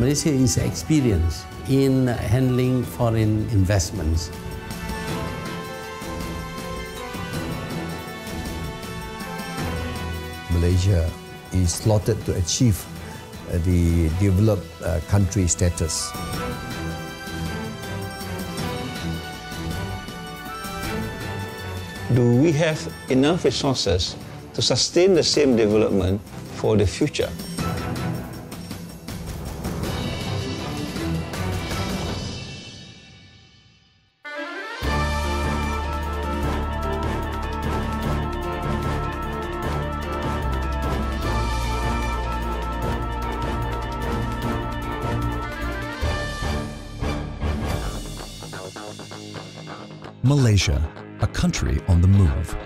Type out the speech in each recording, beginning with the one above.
Malaysia is experienced in handling foreign investments. Malaysia is slotted to achieve uh, the developed uh, country status. Do we have enough resources to sustain the same development for the future? Malaysia, a country on the move.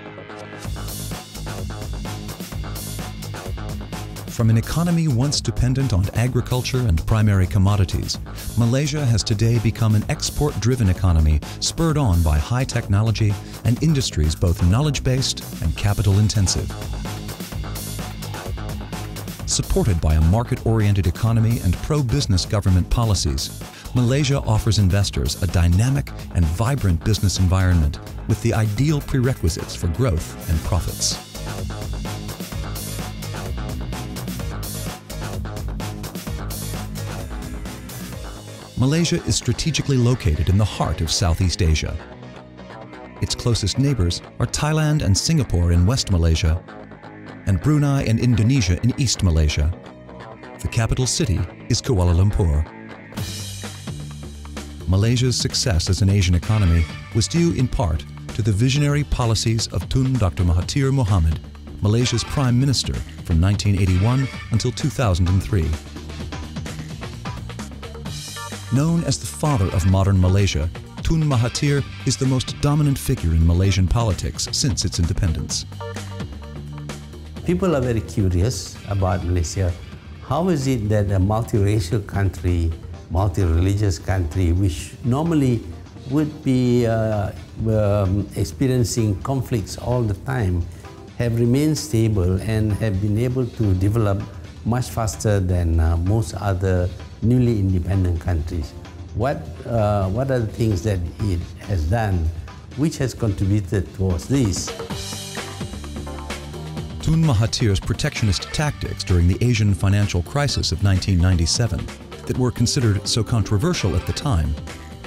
From an economy once dependent on agriculture and primary commodities, Malaysia has today become an export-driven economy spurred on by high technology and industries both knowledge-based and capital-intensive. Supported by a market-oriented economy and pro-business government policies, Malaysia offers investors a dynamic and vibrant business environment with the ideal prerequisites for growth and profits. Malaysia is strategically located in the heart of Southeast Asia. Its closest neighbors are Thailand and Singapore in West Malaysia, and Brunei and Indonesia in East Malaysia. The capital city is Kuala Lumpur. Malaysia's success as an Asian economy was due in part to the visionary policies of Tun Dr. Mahathir Mohamad, Malaysia's Prime Minister from 1981 until 2003. Known as the father of modern Malaysia, Tun Mahathir is the most dominant figure in Malaysian politics since its independence. People are very curious about Malaysia. How is it that a multiracial country, multi-religious country, which normally would be uh, um, experiencing conflicts all the time, have remained stable and have been able to develop much faster than uh, most other newly independent countries. What, uh, what are the things that it has done which has contributed towards this? Tun Mahathir's protectionist tactics during the Asian financial crisis of 1997 that were considered so controversial at the time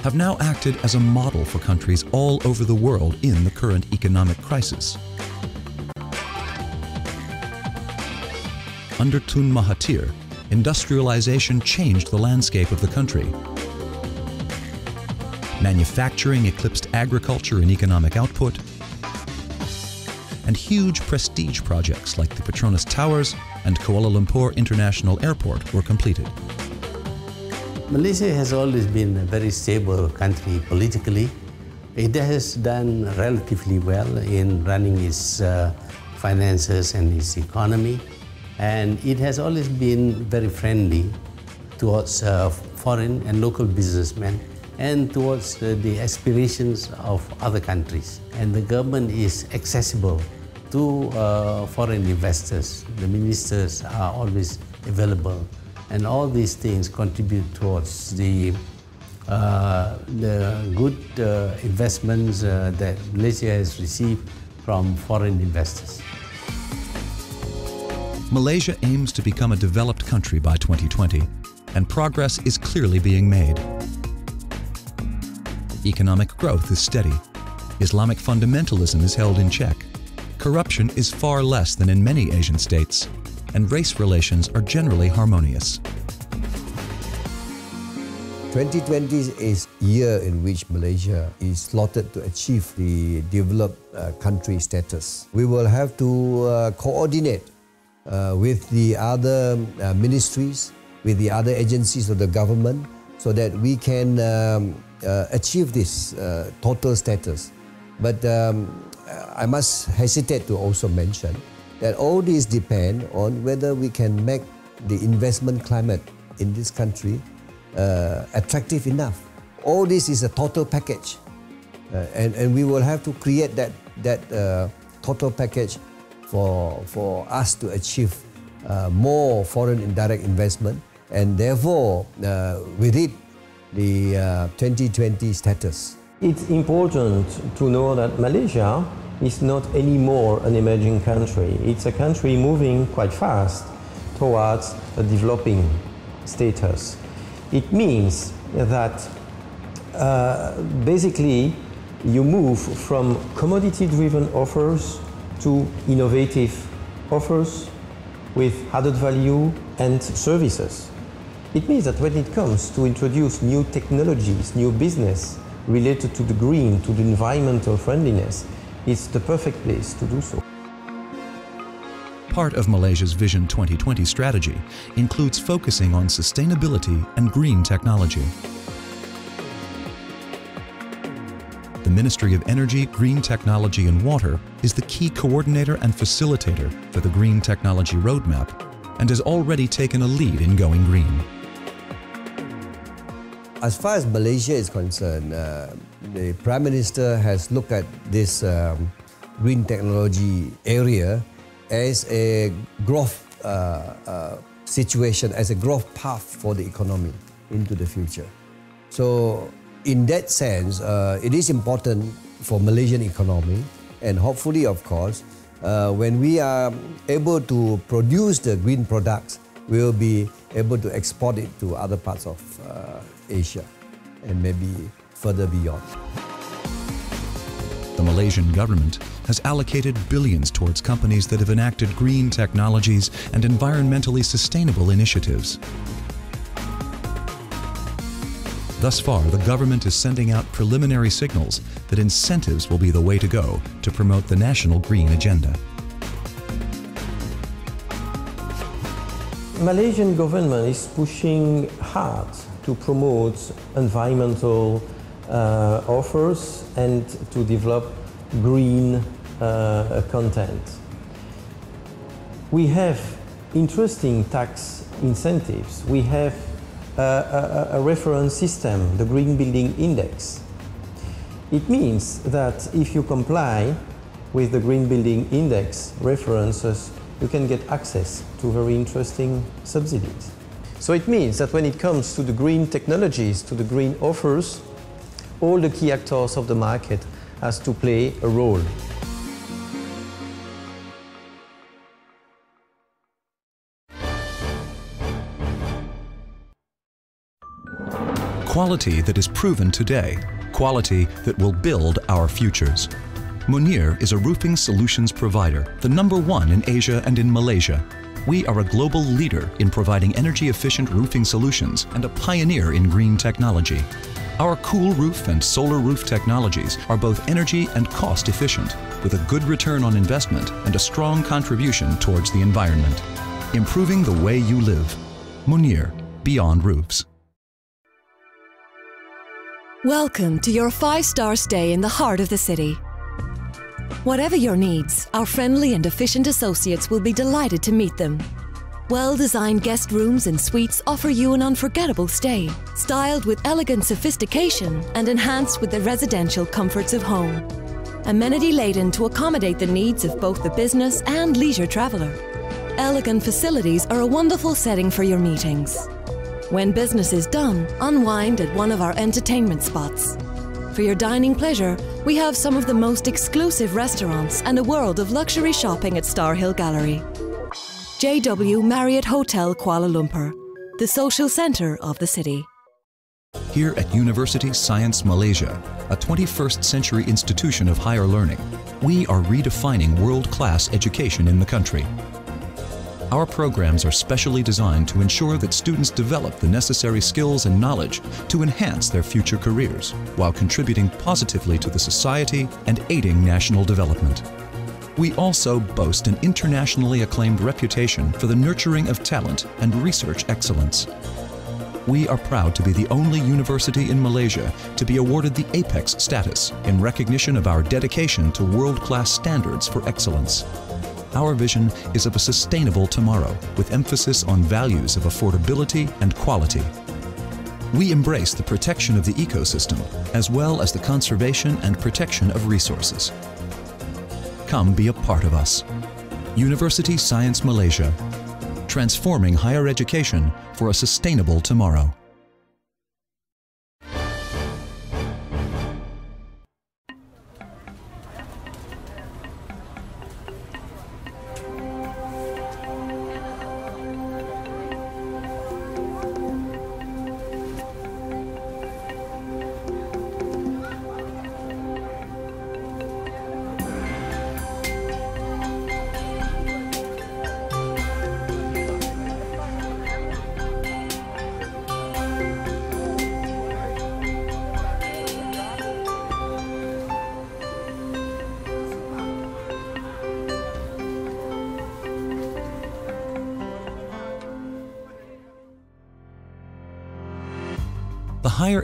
have now acted as a model for countries all over the world in the current economic crisis. Under Tun Mahathir, industrialization changed the landscape of the country. Manufacturing eclipsed agriculture in economic output, and huge prestige projects like the Petronas Towers and Kuala Lumpur International Airport were completed. Malaysia has always been a very stable country politically. It has done relatively well in running its uh, finances and its economy. And it has always been very friendly towards uh, foreign and local businessmen and towards uh, the aspirations of other countries. And the government is accessible to uh, foreign investors. The ministers are always available. And all these things contribute towards the, uh, the good uh, investments uh, that Malaysia has received from foreign investors. Malaysia aims to become a developed country by 2020, and progress is clearly being made. Economic growth is steady. Islamic fundamentalism is held in check. Corruption is far less than in many Asian states, and race relations are generally harmonious. 2020 is year in which Malaysia is slotted to achieve the developed uh, country status. We will have to uh, coordinate uh, with the other uh, ministries, with the other agencies of the government, so that we can um, uh, achieve this uh, total status. But um, I must hesitate to also mention that all these depend on whether we can make the investment climate in this country uh, attractive enough. All this is a total package, uh, and, and we will have to create that, that uh, total package for, for us to achieve uh, more foreign indirect investment and therefore, uh, with it, the uh, 2020 status. It's important to know that Malaysia is not anymore an emerging country. It's a country moving quite fast towards a developing status. It means that uh, basically you move from commodity driven offers to innovative offers with added value and services. It means that when it comes to introduce new technologies, new business related to the green, to the environmental friendliness, it's the perfect place to do so. Part of Malaysia's Vision 2020 strategy includes focusing on sustainability and green technology. The Ministry of Energy, Green Technology and Water is the key coordinator and facilitator for the Green Technology Roadmap and has already taken a lead in going green. As far as Malaysia is concerned, uh, the Prime Minister has looked at this um, green technology area as a growth uh, uh, situation, as a growth path for the economy into the future. So in that sense, uh, it is important for Malaysian economy, and hopefully, of course, uh, when we are able to produce the green products, we will be able to export it to other parts of uh, Asia and maybe further beyond. The Malaysian government has allocated billions towards companies that have enacted green technologies and environmentally sustainable initiatives. Thus far, the government is sending out preliminary signals that incentives will be the way to go to promote the national green agenda. Malaysian government is pushing hard to promote environmental uh, offers and to develop green uh, content. We have interesting tax incentives. We have a, a, reference system, the Green Building Index. It means that if you comply with the Green Building Index references, you can get access to very interesting subsidies. So it means that when it comes to the green technologies, to the green offers, all the key actors of the market has to play a role. Quality that is proven today, quality that will build our futures. Monier is a roofing solutions provider, the number one in Asia and in Malaysia. We are a global leader in providing energy-efficient roofing solutions and a pioneer in green technology. Our cool roof and solar roof technologies are both energy and cost efficient, with a good return on investment and a strong contribution towards the environment. Improving the way you live. Monier, beyond roofs. Welcome to your five-star stay in the heart of the city. Whatever your needs, our friendly and efficient associates will be delighted to meet them. Well-designed guest rooms and suites offer you an unforgettable stay, styled with elegant sophistication and enhanced with the residential comforts of home. Amenity-laden to accommodate the needs of both the business and leisure traveller. Elegant facilities are a wonderful setting for your meetings. When business is done, unwind at one of our entertainment spots. For your dining pleasure, we have some of the most exclusive restaurants and a world of luxury shopping at Starhill Gallery. JW Marriott Hotel Kuala Lumpur, the social centre of the city. Here at Universiti Sains Malaysia, a 21st century institution of higher learning, we are redefining world-class education in the country. Our programs are specially designed to ensure that students develop the necessary skills and knowledge to enhance their future careers while contributing positively to the society and aiding national development. We also boast an internationally acclaimed reputation for the nurturing of talent and research excellence. We are proud to be the only university in Malaysia to be awarded the APEX status in recognition of our dedication to world-class standards for excellence. Our vision is of a sustainable tomorrow with emphasis on values of affordability and quality. We embrace the protection of the ecosystem as well as the conservation and protection of resources. Come be a part of us. Universiti Sains Malaysia. transforming higher education for a sustainable tomorrow.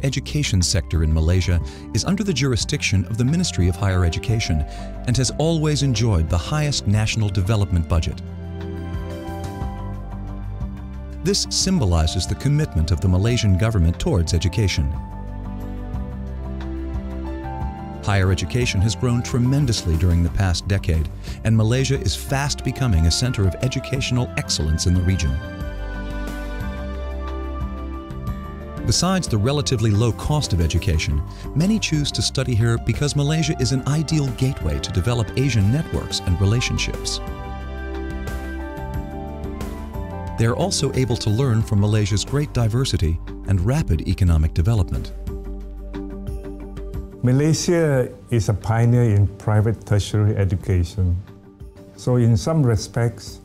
Education sector in Malaysia is under the jurisdiction of the Ministry of Higher Education and has always enjoyed the highest national development budget. This symbolizes the commitment of the Malaysian government towards education. Higher education has grown tremendously during the past decade, and Malaysia is fast becoming a center of educational excellence in the region. Besides the relatively low cost of education, many choose to study here because Malaysia is an ideal gateway to develop Asian networks and relationships. They are also able to learn from Malaysia's great diversity and rapid economic development. Malaysia is a pioneer in private tertiary education. So in some respects,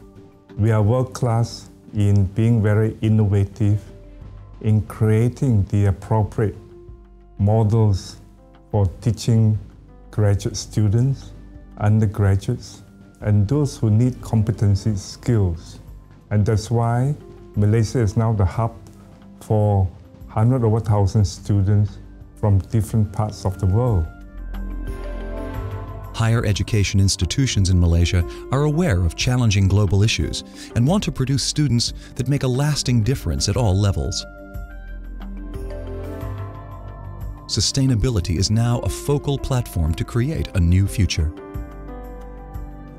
we are world class in being very innovative in creating the appropriate models for teaching graduate students, undergraduates, and those who need competency skills. And that's why Malaysia is now the hub for 100 over 1,000 students from different parts of the world. Higher education institutions in Malaysia are aware of challenging global issues and want to produce students that make a lasting difference at all levels. Sustainability is now a focal platform to create a new future.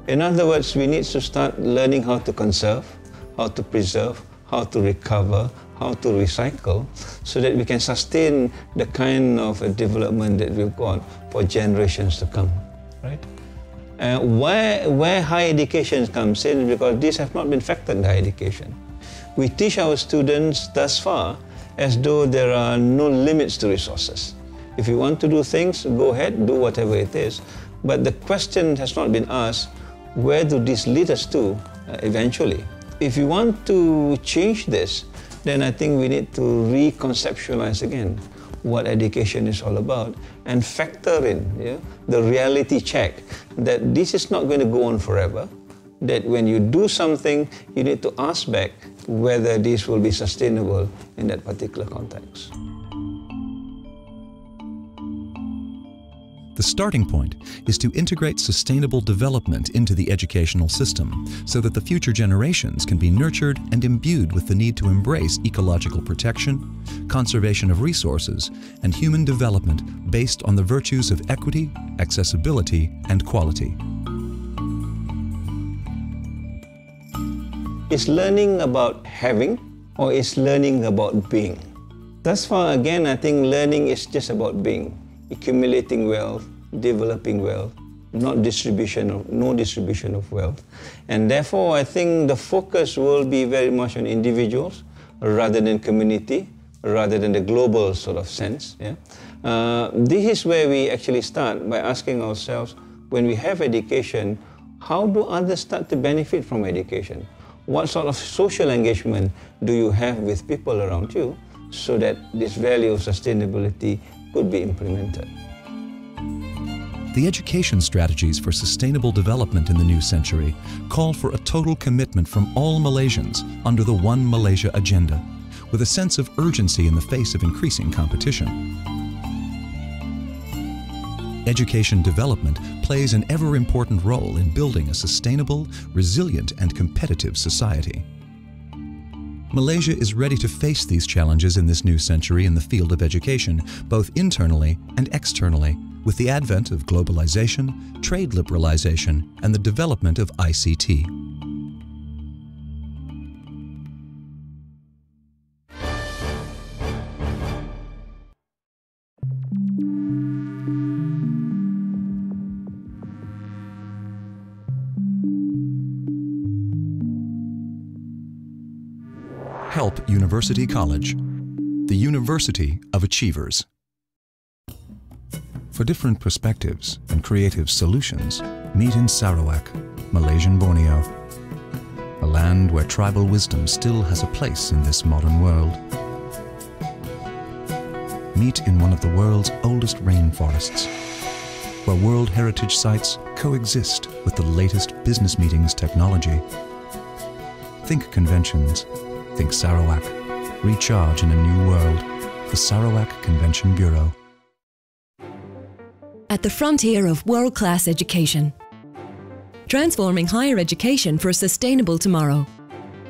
In other words, we need to start learning how to conserve, how to preserve, how to recover, how to recycle, so that we can sustain the kind of development that we've got for generations to come. Right? Uh, where, where higher education comes in, because these have not been factored in higher education. We teach our students thus far as though there are no limits to resources. If you want to do things, go ahead, do whatever it is. But the question has not been asked, where do these lead us to uh, eventually? If you want to change this, then I think we need to reconceptualize again what education is all about and factor in yeah, the reality check that this is not going to go on forever. That when you do something, you need to ask back whether this will be sustainable in that particular context. The starting point is to integrate sustainable development into the educational system so that the future generations can be nurtured and imbued with the need to embrace ecological protection, conservation of resources, and human development based on the virtues of equity, accessibility, and quality. Is learning about having or is learning about being? Thus far, again, I think learning is just about being, accumulating wealth, developing wealth, not distribution of, no distribution of wealth. And therefore, I think the focus will be very much on individuals rather than community, rather than the global sort of sense. Yeah? Uh, this is where we actually start by asking ourselves, when we have education, how do others start to benefit from education? What sort of social engagement do you have with people around you so that this value of sustainability could be implemented? The education strategies for sustainable development in the new century call for a total commitment from all Malaysians under the One Malaysia agenda, with a sense of urgency in the face of increasing competition. Education development plays an ever important role in building a sustainable, resilient, and competitive society. Malaysia is ready to face these challenges in this new century in the field of education, both internally and externally, with the advent of globalization, trade liberalization, and the development of ICT. University College, the University of Achievers. For different perspectives and creative solutions, meet in Sarawak, Malaysian Borneo, a land where tribal wisdom still has a place in this modern world. Meet in one of the world's oldest rainforests, where World Heritage Sites coexist with the latest business meetings technology. Think conventions, think Sarawak. Recharge in a new world. The Sarawak Convention Bureau. At the frontier of world-class education. Transforming higher education for a sustainable tomorrow.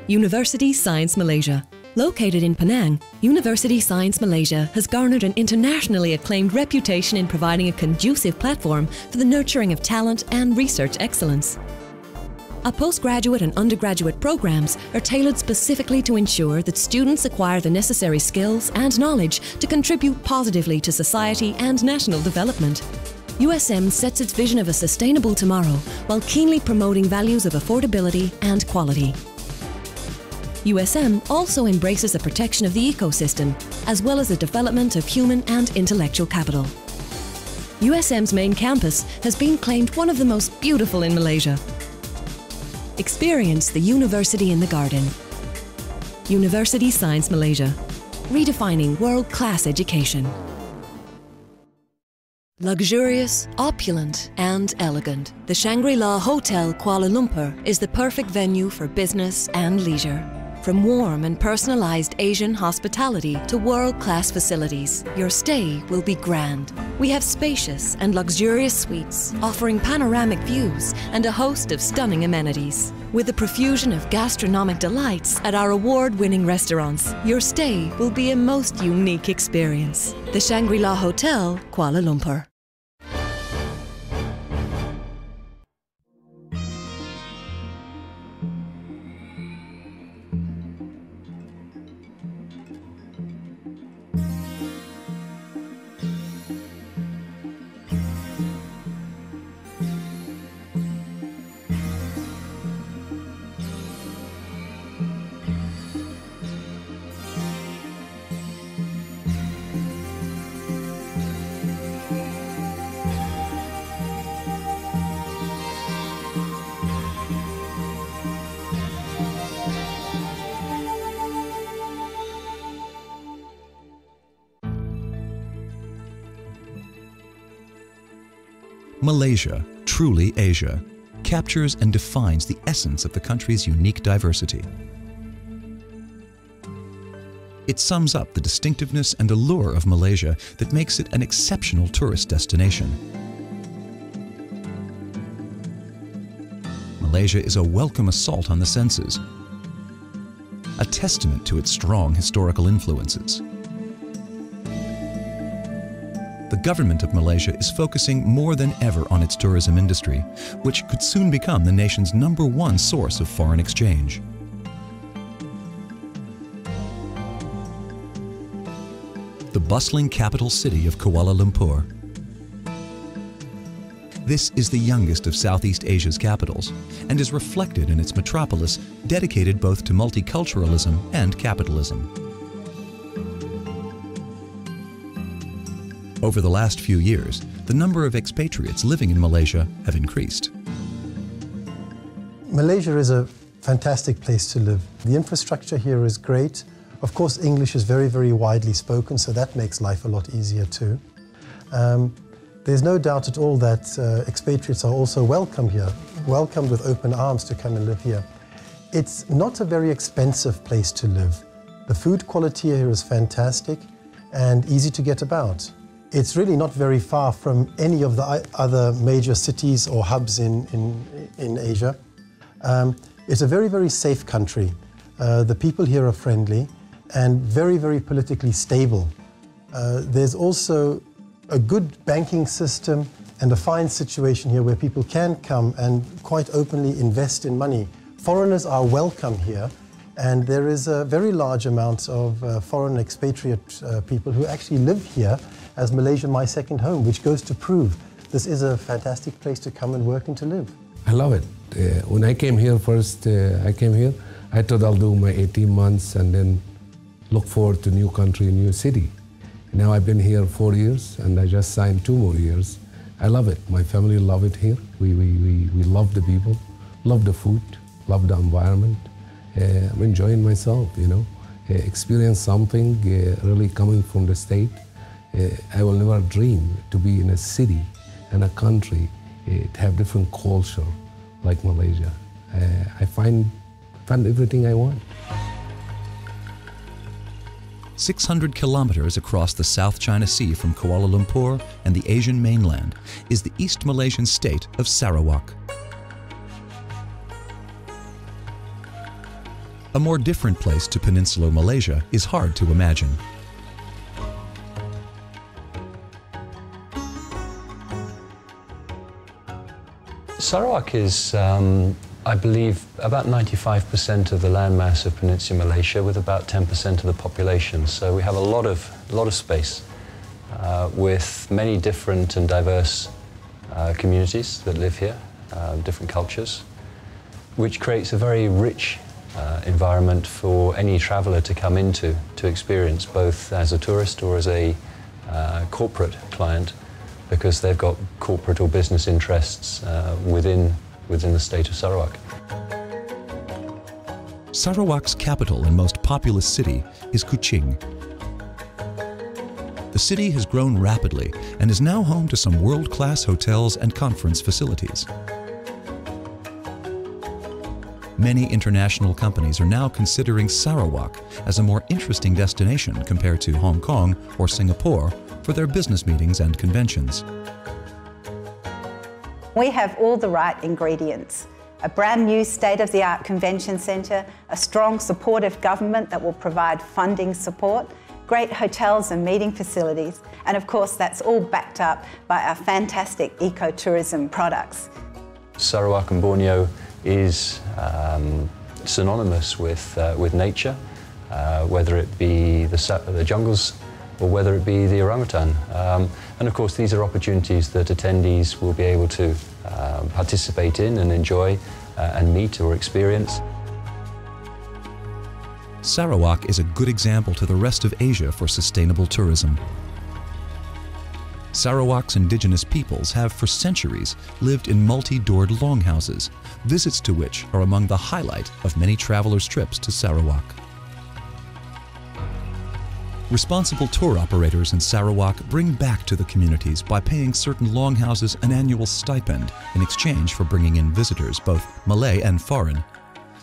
Universiti Sains Malaysia. Located in Penang, Universiti Sains Malaysia has garnered an internationally acclaimed reputation in providing a conducive platform for the nurturing of talent and research excellence. Our postgraduate and undergraduate programs are tailored specifically to ensure that students acquire the necessary skills and knowledge to contribute positively to society and national development. USM sets its vision of a sustainable tomorrow while keenly promoting values of affordability and quality. USM also embraces the protection of the ecosystem, as well as the development of human and intellectual capital. USM's main campus has been claimed one of the most beautiful in Malaysia. Experience the university in the garden. Universiti Sains Malaysia, redefining world-class education. Luxurious, opulent, and elegant, the Shangri-La Hotel Kuala Lumpur is the perfect venue for business and leisure. From warm and personalized Asian hospitality to world-class facilities, your stay will be grand. We have spacious and luxurious suites offering panoramic views and a host of stunning amenities. With a profusion of gastronomic delights at our award-winning restaurants, your stay will be a most unique experience. The Shangri-La Hotel, Kuala Lumpur. Malaysia, truly Asia, captures and defines the essence of the country's unique diversity. It sums up the distinctiveness and allure of Malaysia that makes it an exceptional tourist destination. Malaysia is a welcome assault on the senses, a testament to its strong historical influences. The government of Malaysia is focusing more than ever on its tourism industry, which could soon become the nation's number one source of foreign exchange. The bustling capital city of Kuala Lumpur this is the youngest of Southeast Asia's capitals and is reflected in its metropolis dedicated both to multiculturalism and capitalism. Over the last few years, the number of expatriates living in Malaysia have increased. Malaysia is a fantastic place to live. The infrastructure here is great. Of course, English is very, very widely spoken, so that makes life a lot easier too. Um, there's no doubt at all that uh, expatriates are also welcome here, welcomed with open arms to come and live here. It's not a very expensive place to live. The food quality here is fantastic and easy to get about. It's really not very far from any of the other major cities or hubs in, in, in Asia. Um, it's a very, very safe country. Uh, the people here are friendly and very, very politically stable. Uh, there's also a good banking system and a fine situation here where people can come and quite openly invest in money. Foreigners are welcome here and there is a very large amount of uh, foreign expatriate uh, people who actually live here as Malaysia my second home, which goes to prove this is a fantastic place to come and work and to live. I love it. Uh, when I came here first, uh, I came here, I thought I'll do my 18 months and then look forward to new country, new city. Now I've been here four years and I just signed two more years. I love it. My family love it here. We, we, we, we love the people, love the food, love the environment. Uh, I'm enjoying myself, you know. Uh, experience something uh, really coming from the state. I will never dream to be in a city and a country to have different culture like Malaysia. I find, find everything I want. 600 kilometers across the South China Sea from Kuala Lumpur and the Asian mainland is the East Malaysian state of Sarawak. A more different place to peninsular Malaysia is hard to imagine. Sarawak is, um, I believe, about 95% of the landmass of Peninsular Malaysia with about 10% of the population. So we have a lot of, lot of space uh, with many different and diverse uh, communities that live here, uh, different cultures, which creates a very rich uh, environment for any traveller to come into to experience, both as a tourist or as a uh, corporate client because they've got corporate or business interests uh, within, within the state of Sarawak. Sarawak's capital and most populous city is Kuching. The city has grown rapidly and is now home to some world-class hotels and conference facilities. Many international companies are now considering Sarawak as a more interesting destination compared to Hong Kong or Singapore for their business meetings and conventions. We have all the right ingredients. A brand new state-of-the-art convention centre, a strong supportive government that will provide funding support, great hotels and meeting facilities, and of course that's all backed up by our fantastic ecotourism products. Sarawak and Borneo is um, synonymous with, uh, with nature, uh, whether it be the, the jungles or whether it be the orangutan. Um, and of course, these are opportunities that attendees will be able to uh, participate in and enjoy uh, and meet or experience. Sarawak is a good example to the rest of Asia for sustainable tourism. Sarawak's indigenous peoples have for centuries lived in multi-doored longhouses, visits to which are among the highlight of many travelers' trips to Sarawak. Responsible tour operators in Sarawak bring back to the communities by paying certain longhouses an annual stipend in exchange for bringing in visitors, both Malay and foreign.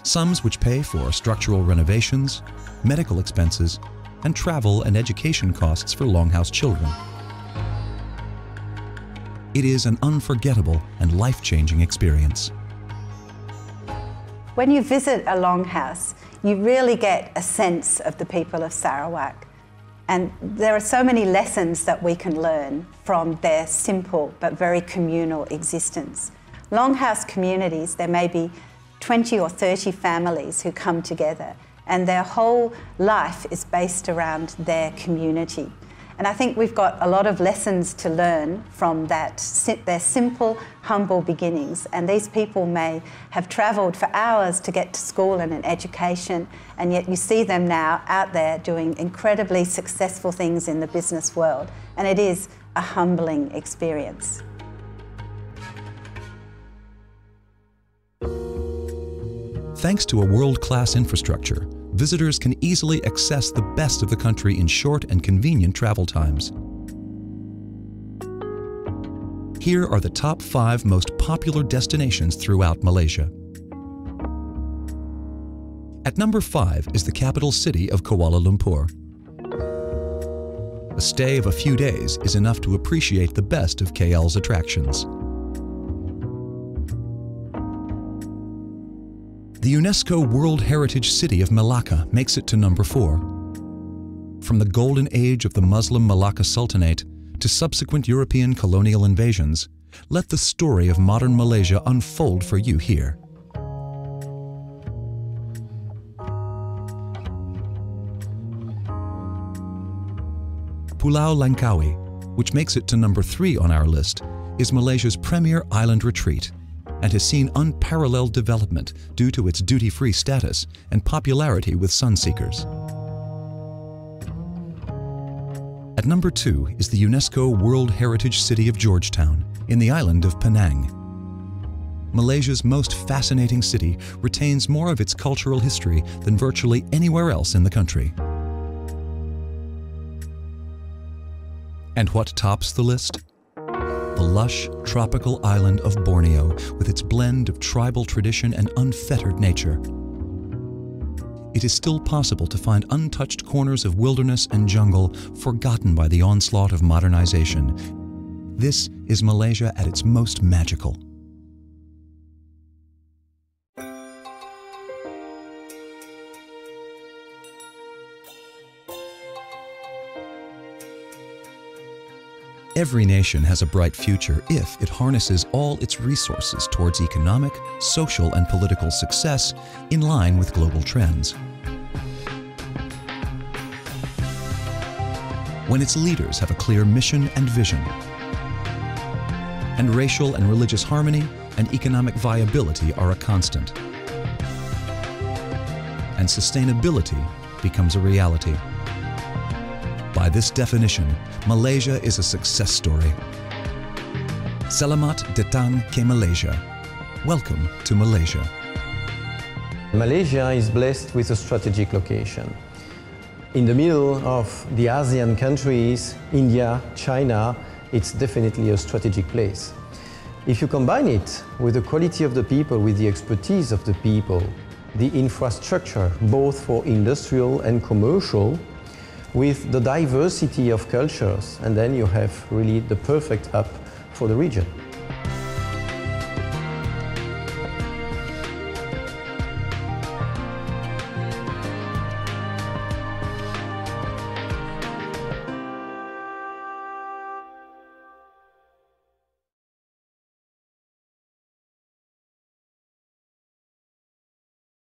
Sums which pay for structural renovations, medical expenses, and travel and education costs for longhouse children. It is an unforgettable and life-changing experience. When you visit a longhouse, you really get a sense of the people of Sarawak. And there are so many lessons that we can learn from their simple but very communal existence. Longhouse communities, there may be 20 or 30 families who come together, and their whole life is based around their community. And I think we've got a lot of lessons to learn from that, their simple, humble beginnings. And these people may have travelled for hours to get to school and an education, and yet you see them now out there doing incredibly successful things in the business world. And it is a humbling experience. Thanks to a world-class infrastructure, visitors can easily access the best of the country in short and convenient travel times. Here are the top five most popular destinations throughout Malaysia. At number five is the capital city of Kuala Lumpur. A stay of a few days is enough to appreciate the best of KL's attractions. The UNESCO World Heritage City of Malacca makes it to number four. From the golden age of the Muslim Malacca Sultanate to subsequent European colonial invasions, let the story of modern Malaysia unfold for you here. Pulau Langkawi, which makes it to number three on our list, is Malaysia's premier island retreat and has seen unparalleled development due to its duty-free status and popularity with sunseekers. At number two is the UNESCO World Heritage City of Georgetown in the island of Penang. Malaysia's most fascinating city retains more of its cultural history than virtually anywhere else in the country. And what tops the list? The lush, tropical island of Borneo with its blend of tribal tradition and unfettered nature. It is still possible to find untouched corners of wilderness and jungle forgotten by the onslaught of modernization. This is Malaysia at its most magical. Every nation has a bright future if it harnesses all its resources towards economic, social, and political success in line with global trends. When its leaders have a clear mission and vision, and racial and religious harmony and economic viability are a constant, and sustainability becomes a reality. By this definition, Malaysia is a success story. Selamat datang ke Malaysia. Welcome to Malaysia. Malaysia is blessed with a strategic location. In the middle of the ASEAN countries, India, China, it's definitely a strategic place. If you combine it with the quality of the people, with the expertise of the people, the infrastructure, both for industrial and commercial, with the diversity of cultures, and then you have really the perfect hub for the region.